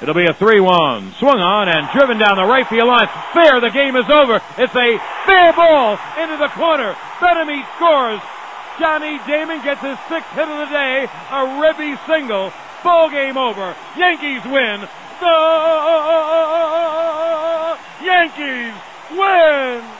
It'll be a 3-1. Swung on and driven down the right field line. Fair, the game is over. It's a fair ball into the corner. Benamy scores. Johnny Damon gets his sixth hit of the day. A ribby single. Ball game over. Yankees win. The Yankees win!